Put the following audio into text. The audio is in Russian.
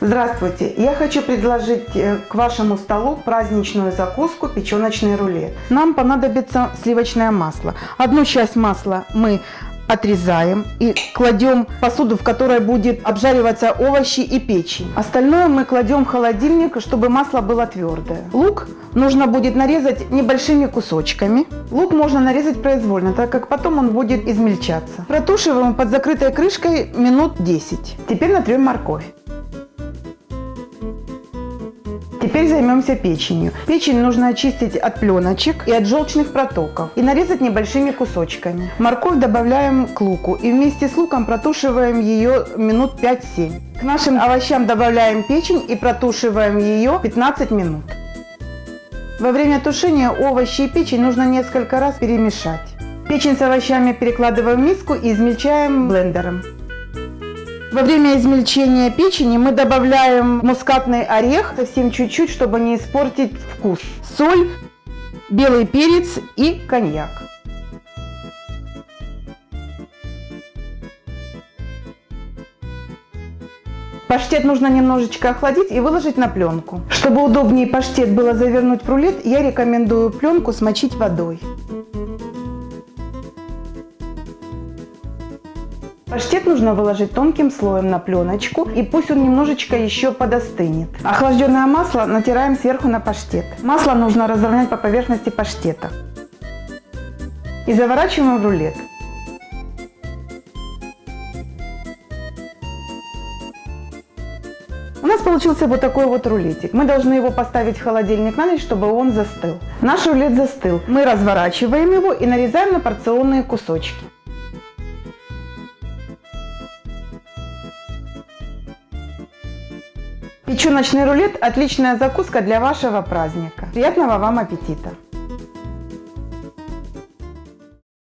Здравствуйте! Я хочу предложить э, к вашему столу праздничную закуску печеночный рулет. Нам понадобится сливочное масло. Одну часть масла мы отрезаем и кладем посуду, в которой будет обжариваться овощи и печень. Остальное мы кладем в холодильник, чтобы масло было твердое. Лук нужно будет нарезать небольшими кусочками. Лук можно нарезать произвольно, так как потом он будет измельчаться. Протушиваем под закрытой крышкой минут 10. Теперь натрем морковь. Теперь займемся печенью. Печень нужно очистить от пленочек и от желчных протоков и нарезать небольшими кусочками. Морковь добавляем к луку и вместе с луком протушиваем ее минут 5-7. К нашим овощам добавляем печень и протушиваем ее 15 минут. Во время тушения овощи и печень нужно несколько раз перемешать. Печень с овощами перекладываем в миску и измельчаем блендером. Во время измельчения печени мы добавляем мускатный орех, совсем чуть-чуть, чтобы не испортить вкус. Соль, белый перец и коньяк. Паштет нужно немножечко охладить и выложить на пленку. Чтобы удобнее паштет было завернуть в рулет, я рекомендую пленку смочить водой. Паштет нужно выложить тонким слоем на пленочку и пусть он немножечко еще подостынет. Охлажденное масло натираем сверху на паштет. Масло нужно разровнять по поверхности паштета. И заворачиваем в рулет. У нас получился вот такой вот рулетик. Мы должны его поставить в холодильник на ночь, чтобы он застыл. Наш рулет застыл. Мы разворачиваем его и нарезаем на порционные кусочки. Печеночный рулет – отличная закуска для вашего праздника. Приятного вам аппетита!